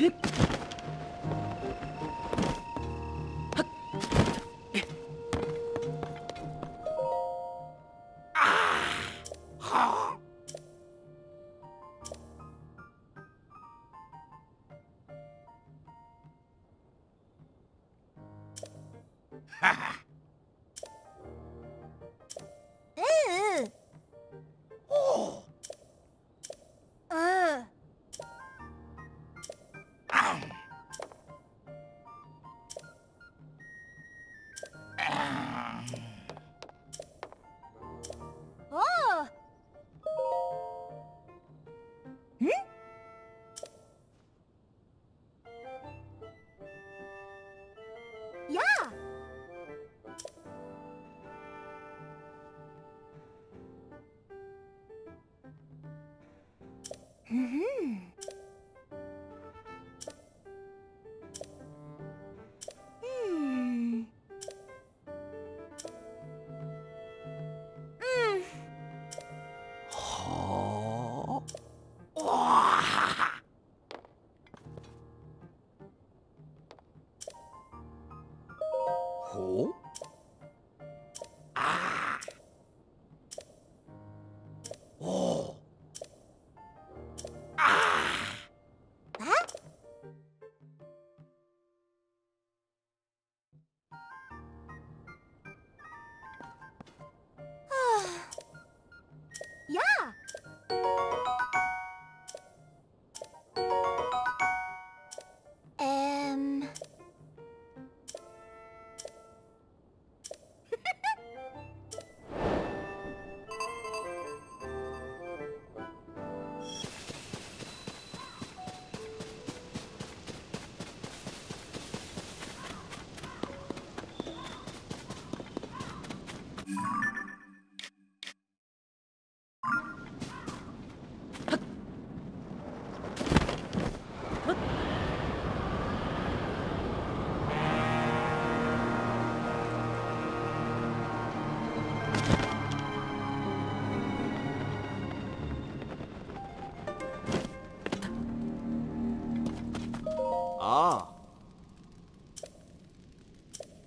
으. Mm-hmm.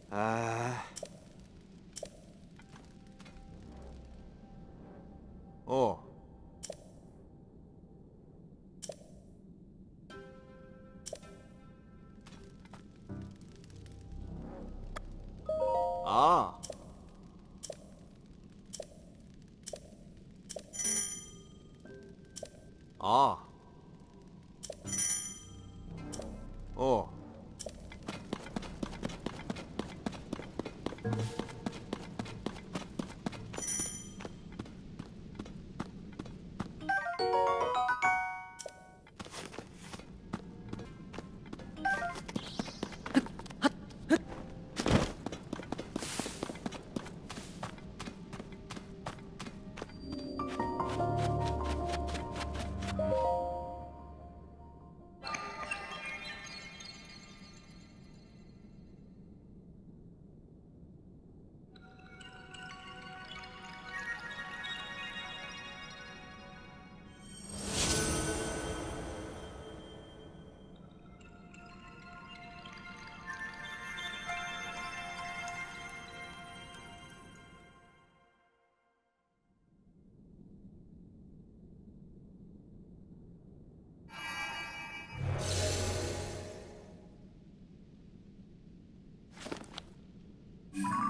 아. 어. 아. 아. you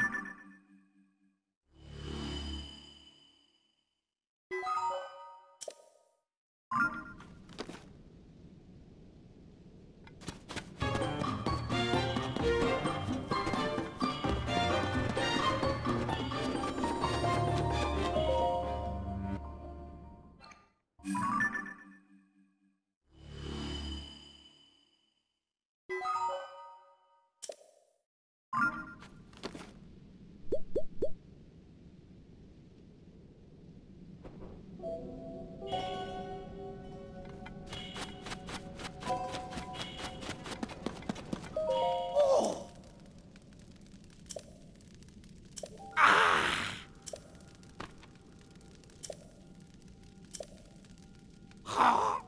好。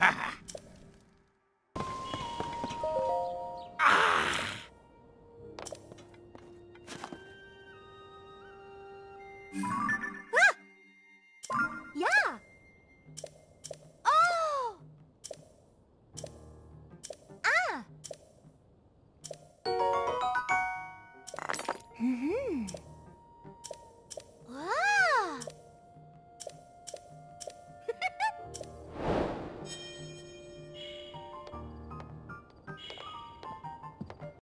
Ha ha!